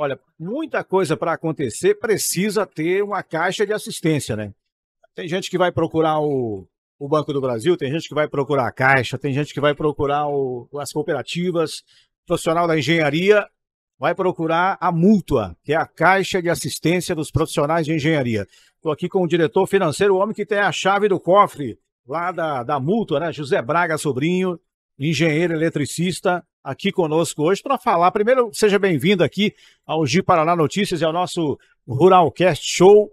Olha, muita coisa para acontecer precisa ter uma caixa de assistência, né? Tem gente que vai procurar o, o Banco do Brasil, tem gente que vai procurar a Caixa, tem gente que vai procurar o, as cooperativas, profissional da engenharia vai procurar a Mútua, que é a Caixa de Assistência dos Profissionais de Engenharia. Estou aqui com o diretor financeiro, o homem que tem a chave do cofre lá da, da Mútua, né? José Braga Sobrinho, engenheiro eletricista, aqui conosco hoje para falar. Primeiro, seja bem-vindo aqui ao Gi Paraná Notícias e ao nosso Ruralcast Show,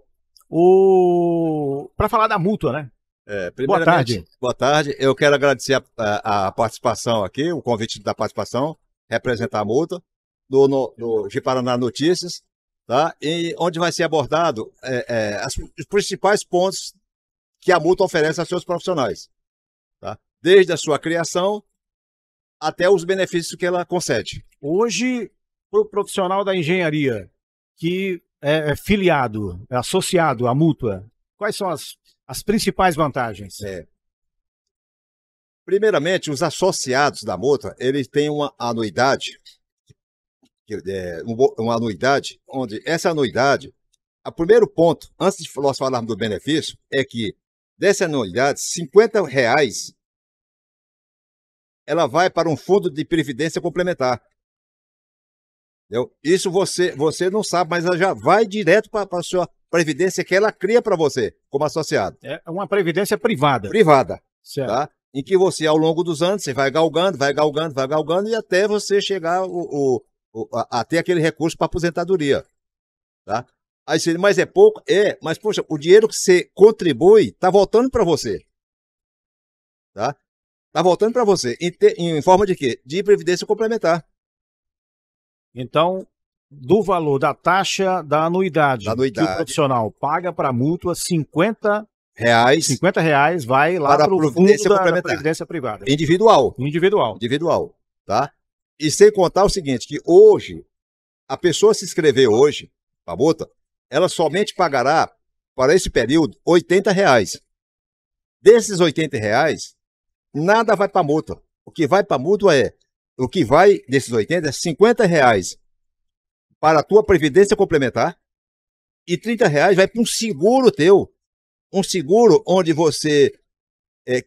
o... para falar da Mútua, né? É, boa tarde. Boa tarde. Eu quero agradecer a, a, a, participação aqui, o convite da participação, representar a Mútua, do, no, do Gi Paraná Notícias, tá? E onde vai ser abordado é, é, as, os principais pontos que a Mútua oferece a seus profissionais, tá? Desde a sua criação até os benefícios que ela concede. Hoje, para o profissional da engenharia que é, é filiado, é associado à mútua, quais são as, as principais vantagens? É. Primeiramente, os associados da mútua, eles têm uma anuidade, é, uma anuidade, onde essa anuidade, o primeiro ponto, antes de nós falarmos do benefício, é que dessa anuidade, 50 reais ela vai para um fundo de previdência complementar. Entendeu? Isso você, você não sabe, mas ela já vai direto para a sua previdência que ela cria para você, como associado. É uma previdência privada. Privada. Certo. Tá? Em que você, ao longo dos anos, você vai galgando, vai galgando, vai galgando, e até você chegar o, o, a, a, ter aquele recurso para aposentadoria. Tá? Aí você, mas é pouco? É, mas poxa, o dinheiro que você contribui está voltando para você. Tá? Está voltando para você. Em, te, em, forma de quê? De previdência complementar. Então, do valor da taxa da anuidade, da anuidade. que o profissional paga para a mútua, 50 reais. 50 reais vai lá para o fundo da, da previdência privada. Individual. Individual. Individual, tá? E sem contar o seguinte, que hoje, a pessoa se inscrever hoje, a multa, ela somente pagará, para esse período, 80 reais. Desses 80 reais, nada vai para multa. O que vai para multa é, o que vai desses 80 é 50 reais para a tua previdência complementar e 30 reais vai para um seguro teu. Um seguro onde você, é,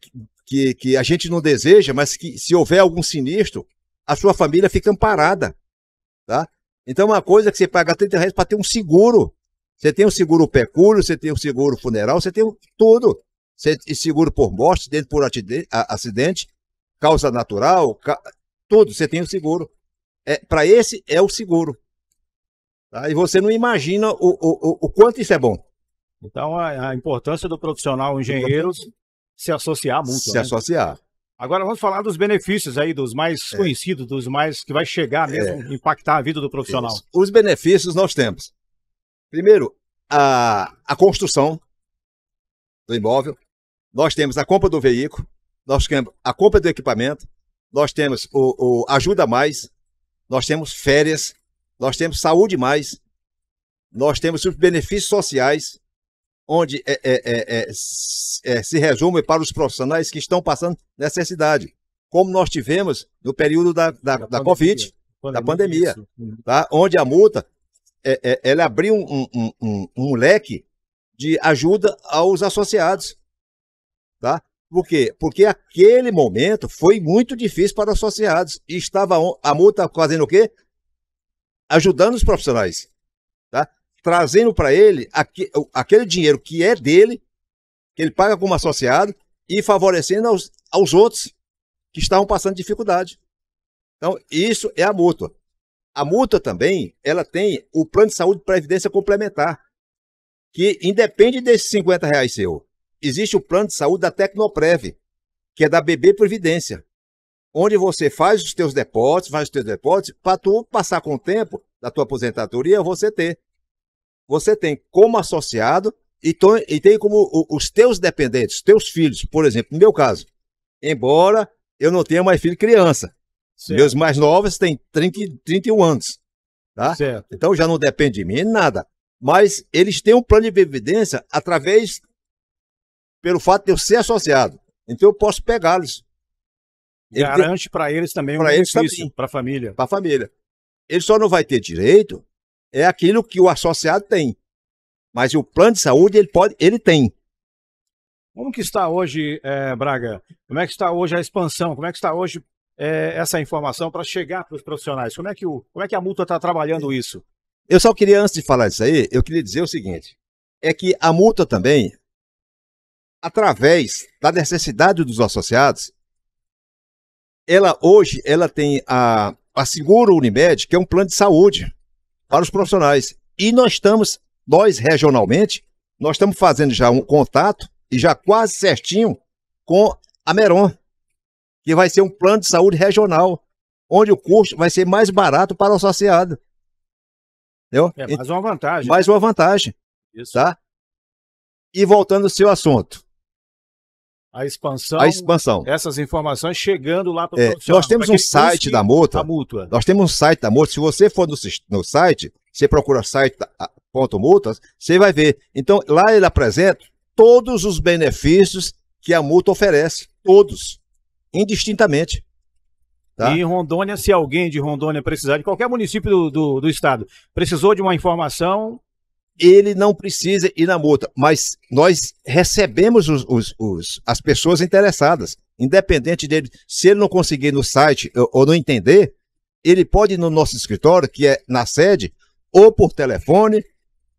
que, que a gente não deseja, mas que se houver algum sinistro, a sua família fica amparada. Tá? Então, uma coisa é que você paga 30 reais para ter um seguro. Você tem o um seguro pecúlio, você tem o um seguro funeral, você tem tudo seguro por morte, acidente por acidente, causa natural, ca... tudo, você tem o seguro. É, Para esse é o seguro. Tá? E você não imagina o, o, o, quanto isso é bom. Então, a, a importância do profissional engenheiro se associar muito. Se né? associar. Agora vamos falar dos benefícios aí, dos mais é. conhecidos, dos mais que vai chegar mesmo, é. impactar a vida do profissional. Isso. Os benefícios nós temos. Primeiro, a, a construção do imóvel, nós temos a compra do veículo, nós temos a compra do equipamento, nós temos o, o Ajuda Mais, nós temos férias, nós temos saúde mais, nós temos os benefícios sociais, onde é, é, é, é, é se resume para os profissionais que estão passando necessidade, como nós tivemos no período da, da, da, da Covid, pandemia, da pandemia, tá? onde a multa é, ela abriu um, um, um, um leque de ajuda aos associados. Tá? Por quê? Porque aquele momento foi muito difícil para os associados. E estava a multa fazendo o quê? Ajudando os profissionais. Tá? Trazendo para ele aquele dinheiro que é dele, que ele paga como associado, e favorecendo aos, aos outros que estavam passando dificuldade. Então, isso é a mútua. A multa também, ela tem o plano de saúde e previdência complementar, que independe desses 50 reais seu existe o plano de saúde da Tecnoprev, que é da BB Previdência, onde você faz os teus depósitos, faz os teus depósitos, para tu passar com o tempo da tua aposentadoria, você ter. Você tem como associado e, e tem como os teus dependentes, os teus filhos, por exemplo, no meu caso, embora eu não tenha mais filho criança, certo. meus mais novos têm 30, 31 anos, tá? Certo. Então já não depende de mim nada. Mas eles têm um plano de previdência através pelo fato de eu ser associado. Então eu posso pegá-los. Garante para eles também um benefício para a família. Para a família. Ele só não vai ter direito é aquilo que o associado tem. Mas o plano de saúde ele pode, ele tem. Como que está hoje, é, Braga? Como é que está hoje a expansão? Como é que está hoje é, essa informação para chegar para os profissionais? Como é que o, como é que a multa está trabalhando isso? Eu só queria antes de falar disso aí, eu queria dizer o seguinte: é que a multa também, através da necessidade dos associados, ela hoje ela tem a, a Seguro Unimed, que é um plano de saúde para os profissionais. E nós estamos, nós regionalmente, nós estamos fazendo já um contato e já quase certinho com a Meron, que vai ser um plano de saúde regional, onde o custo vai ser mais barato para o associado. Entendeu? É mais uma vantagem. Mais né? uma vantagem. Isso. Tá? E voltando ao seu assunto. A expansão. A expansão. Essas informações chegando lá para o é, Nós temos um site da multa. Nós temos um site da multa. Se você for no, no site, você procura site ponto multas, você vai ver. Então, lá ele apresenta todos os benefícios que a multa oferece. Todos. Indistintamente. Tá? E em Rondônia, se alguém de Rondônia precisar, de qualquer município do, do, do estado, precisou de uma informação, ele não precisa ir na multa, mas nós recebemos os, os, os, as pessoas interessadas, independente dele, se ele não conseguir no site ou, ou não entender, ele pode ir no nosso escritório, que é na sede, ou por telefone,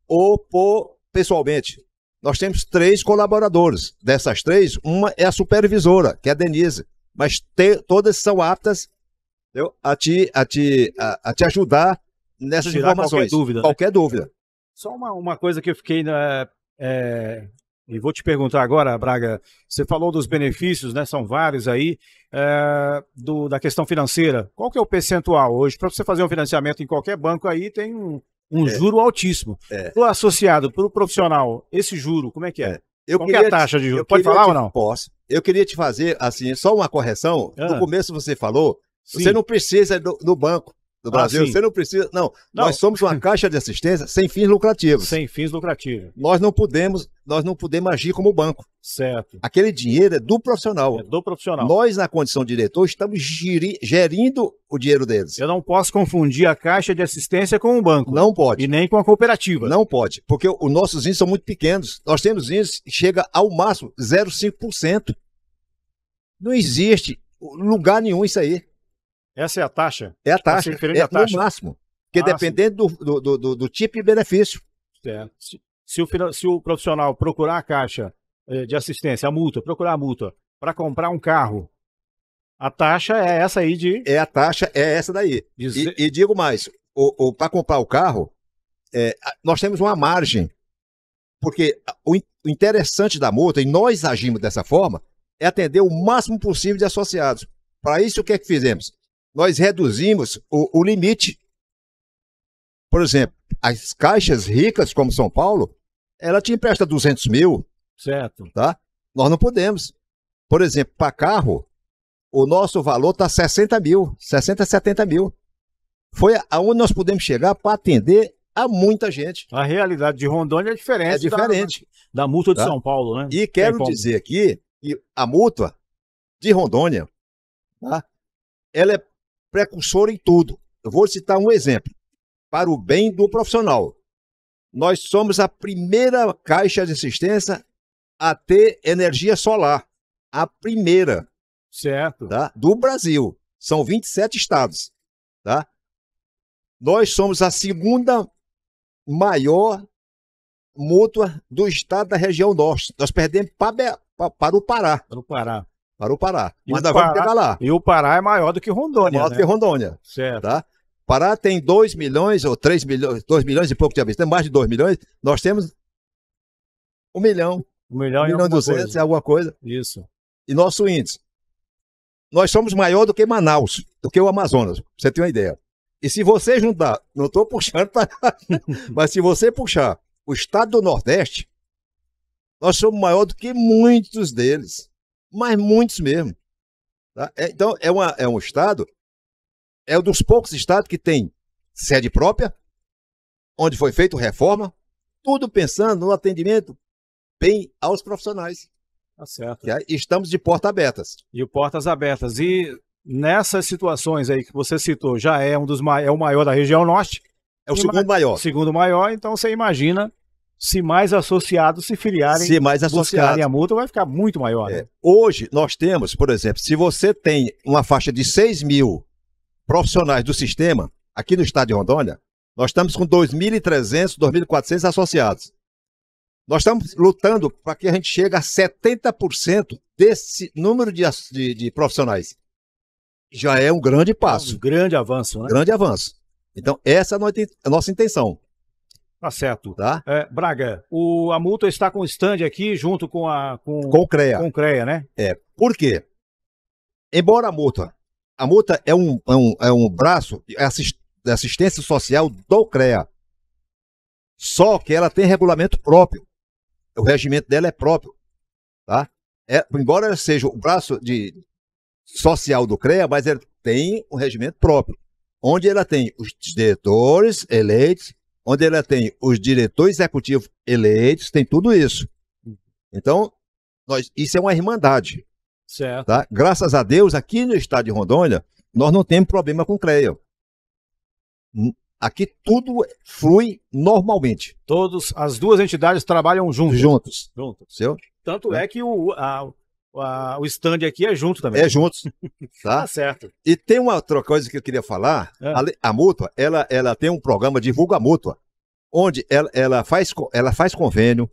ou por pessoalmente. Nós temos três colaboradores. Dessas três, uma é a supervisora, que é a Denise. Mas te, todas são aptas entendeu? a, te, a, te, a, a te ajudar nessas Tirar informações. Qualquer dúvida. Né? Qualquer né? dúvida. Só uma, uma coisa que eu fiquei. É, é, e vou te perguntar agora, Braga. Você falou dos benefícios, né? São vários aí. É, do, da questão financeira. Qual que é o percentual hoje? Para você fazer um financiamento em qualquer banco aí, tem um, um é. juro altíssimo. É. Para o associado, para o profissional, esse juro, como é que é? é. Eu Qual queria é a taxa de juros? Pode falar te, ou não? Posso. Eu queria te fazer, assim, só uma correção. Ah. No começo você falou, Sim. você não precisa do, do banco do ah, Brasil. Ah, você não precisa. Não, não, nós somos uma caixa de assistência sem fins lucrativos. Sem fins lucrativos. Nós não podemos, nós não podemos agir como banco. Certo. Aquele dinheiro é do profissional. É do profissional. Nós, na condição de diretor, estamos geri, gerindo o dinheiro deles. Eu não posso confundir a caixa de assistência com o banco. Não pode. E nem com a cooperativa. Não pode, porque os nossos índices são muito pequenos. Nós temos índices que chega ao máximo 0,5%. Não existe lugar nenhum isso aí. Essa é a taxa? É a taxa. É, taxa. no máximo. Porque ah, dependendo do, do, do, do, tipo de benefício. Certo. Se, se, o, se o profissional procurar a caixa eh, de assistência, a multa, procurar a multa, para comprar um carro, a taxa é essa aí de. É a taxa, é essa daí. E, e, digo mais: o, o para comprar o carro, é, nós temos uma margem. Porque o, o interessante da multa, e nós agimos dessa forma, é atender o máximo possível de associados. Para isso, o que é que fizemos? Nós reduzimos o, o limite. Por exemplo, as caixas ricas, como São Paulo, ela te empresta 200 mil. Certo. Tá? Nós não podemos. Por exemplo, para carro, o nosso valor está 60 mil, 60, 70 mil. Foi aonde nós podemos chegar para atender a muita gente. A realidade de Rondônia é diferente. É diferente. Da, da multa de tá? São Paulo, né? E quero dizer aqui que a multa de Rondônia, tá? ela é precursor em tudo. Eu vou citar um exemplo. Para o bem do profissional. Nós somos a primeira caixa de assistência a ter energia solar. A primeira. Certo. Tá? Do Brasil. São 27 estados. Tá? Nós somos a segunda maior mútua do estado da região norte. Nós perdemos para, para o Pará. Para o Pará para o Pará. E Mas nós Pará, vamos pegar lá. E o Pará é maior do que Rondônia. maior né? do que Rondônia. Certo. Tá? Pará tem 2 milhões ou 3 milhões, 2 milhões e pouco de habitantes, mais de 2 milhões. Nós temos 1 um milhão. 1 um milhão, um milhão e 200 é alguma coisa. Isso. E nosso índice. Nós somos maior do que Manaus, do que o Amazonas, pra você ter uma ideia. E se você juntar, não estou puxando para mas se você puxar o estado do Nordeste, nós somos maior do que muitos deles mas muitos mesmo. Tá? É, então, é, uma, é um estado, é um dos poucos estados que tem sede própria, onde foi feita reforma, tudo pensando no atendimento bem aos profissionais. Tá certo. Estamos de portas abertas. E portas abertas. E nessas situações aí que você citou, já é um dos é o maior da região norte, É o segundo maior. Segundo maior, então você imagina se mais associados se filiarem, Se mais associados. a multa, vai ficar muito maior. É. Né? Hoje, nós temos, por exemplo, se você tem uma faixa de 6 mil profissionais do sistema, aqui no estado de Rondônia, nós estamos com 2.300, 2.400 associados. Nós estamos lutando para que a gente chegue a 70% desse número de, de- de profissionais. Já é um grande Um passo, grande avanço, né? grande avanço. Então, essa é a nossa intenção, Tá certo. tá? É, Braga, o, a multa está com o stand aqui junto com a com, Com o CREA. com o CREA, né? Por quê? Embora a multa, a multa é um, é um, é um braço de assis- de assistência social do CREA. Só que ela tem regulamento próprio. O regimento dela é próprio. Tá? É, embora ela seja o braço de social do CREA, mas ela tem um regimento próprio. Onde ela tem os diretores eleitos, onde ela tem os diretores executivos eleitos, tem tudo isso. Então, nós, isso é uma irmandade. Certo. Tá? Graças a Deus, aqui no estado de Rondônia, nós não temos problema com CREA. Hum, Aqui tudo flui normalmente, Todos, as duas entidades trabalham juntos. juntos. juntos. Seu? Tanto É. é que o, a- a- o stand aqui é junto também. É juntos. Tá Tá? certo. E tem uma outra coisa que eu queria falar. É. A, a mútua, ela, ela tem um programa Divulga a Mútua, onde ela, ela, faz, ela faz convênio,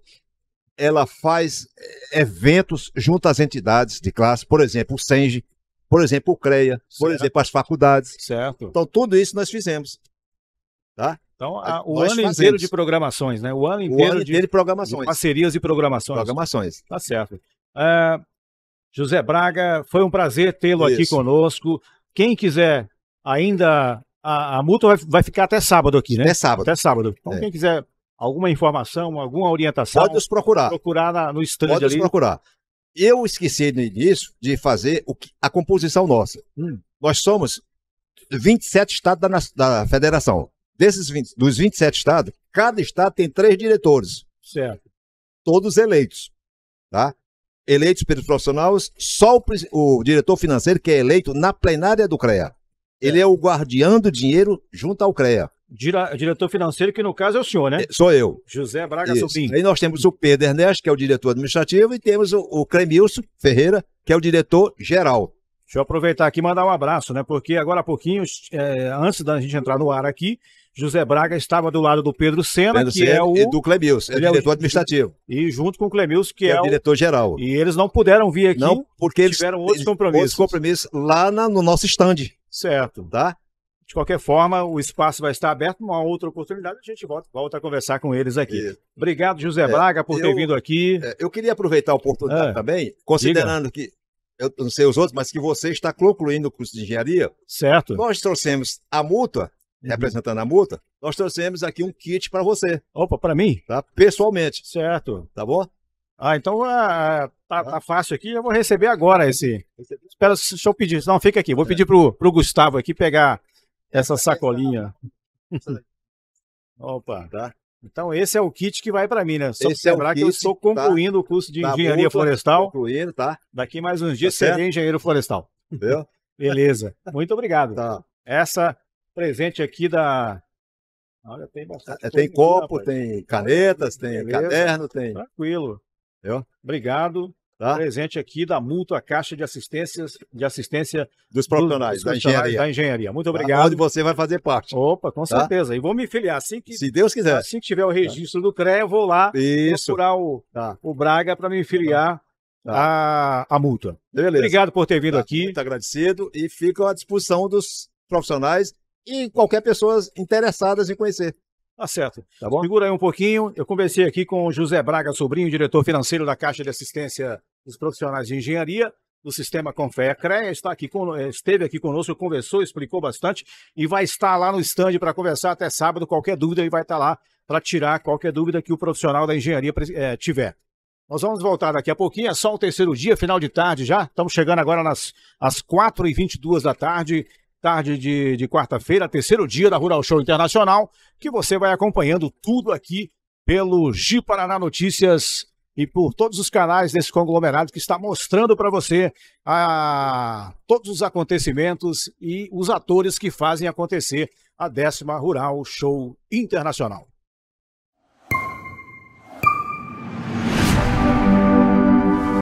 ela faz eh, eventos junto às entidades de classe, por exemplo, o SENGE, por exemplo, o CREA, por Certo. exemplo, as faculdades. Certo. Então, tudo isso nós fizemos. Então, a- o ano fazemos. inteiro de programações, né? O ano O inteiro ano de, inteiro de de programações. parcerias e programações. Programações. Tá certo. É, José Braga, foi um prazer tê-lo aqui conosco. Quem quiser ainda. A, a multa vai, vai ficar até sábado aqui, né? É sábado. Até sábado. Então, É. quem quiser alguma informação, alguma orientação, Pode nos procurar. procurar na- no stand Pode nos ali. procurar. Eu esqueci no início de fazer o que- a composição nossa. Hum. Nós somos 27 estados da, da federação. Desses 20 dos 27 estados, cada estado tem três diretores, Certo. todos eleitos. Tá? Eleitos pelos profissionais, só o, o diretor financeiro que é eleito na plenária do CREA. Ele é o guardião do dinheiro junto ao CREA. Dira- diretor financeiro, que no caso é o senhor, né? É, Sou eu. José Braga Isso. Sobrinho. Aí nós temos o Pedro Ernesto, que é o diretor administrativo, e temos o, o Cremilson Ferreira, que é o diretor geral. Deixa eu aproveitar aqui e mandar um abraço, né? Porque agora há pouquinho, é, antes da gente entrar no ar aqui, José Braga estava do lado do Pedro Sena, Pedro que Sena é o. E do Clemilson, é o é o- diretor administrativo, E junto com o Clemilson, que que é, é o o. diretor geral. E eles não puderam vir aqui. Não, porque eles tiveram outros compromissos. outros compromissos lá na- no nosso stand, Certo. tá? De qualquer forma, o espaço vai estar aberto. Uma outra oportunidade, a gente volta, volta a conversar com eles aqui. Isso. Obrigado, José É, Braga, por ter eu- vindo aqui. É, eu queria aproveitar a oportunidade É. também, considerando que, eu não sei os outros, mas que você está concluindo o curso de engenharia, Certo. nós trouxemos a multa. Representando a multa, nós trouxemos aqui um kit para você, Opa, para mim? tá? Pessoalmente, Certo. tá bom? Ah, então ah, tá, tá fácil aqui. Eu vou receber agora esse. Espera, deixa eu pedir. Não, fica aqui. Vou É. pedir pro, pro Gustavo aqui pegar essa sacolinha. Opa. Tá. Então esse é o kit que vai para mim, né? Só Esse é lembrar que eu estou concluindo o curso de Tá engenharia florestal. Concluindo, tá? Daqui mais uns dias Tá serei engenheiro florestal. Entendeu? Beleza. Muito obrigado. Tá. Essa presente aqui da. Olha, tem bastante. É, Tem aqui, copo, rapaz. tem canetas, tem Beleza. caderno, tem. Tranquilo. Entendeu? Obrigado. Tá? Presente aqui da Mútua Caixa de Assistências, de Assistência Dos profissionais dos da profissionais engenharia. da engenharia. Muito Tá? obrigado. Onde você vai fazer parte. Opa, com Tá? certeza. E vou me filiar. Assim que, Se Deus quiser. assim que tiver o registro do CREA, eu vou lá Isso. procurar o, Tá. o Braga para me filiar Tá. a, a multa. Beleza. Obrigado por ter vindo Tá, aqui. Muito agradecido e fico à disposição dos profissionais e qualquer pessoa interessadas em conhecer. Tá certo. Tá bom? Segura aí um pouquinho. Eu conversei aqui com o José Braga Sobrinho, diretor financeiro da Caixa de Assistência dos Profissionais de Engenharia do Sistema Confea CREA. Está aqui eh, esteve aqui conosco, conversou, explicou bastante e vai estar lá no stand para conversar até sábado. Qualquer dúvida, ele vai estar lá para tirar qualquer dúvida que o profissional da engenharia eh, tiver. Nós vamos voltar daqui a pouquinho, é só o terceiro dia, final de tarde já. Estamos chegando agora nas às 4h22 da tarde, tarde de, de quarta-feira, terceiro dia da Rural Show Internacional, que você vai acompanhando tudo aqui pelo Gi Paraná Notícias e por todos os canais desse conglomerado que está mostrando para você a, todos os acontecimentos e os atores que fazem acontecer a décima Rural Show Internacional.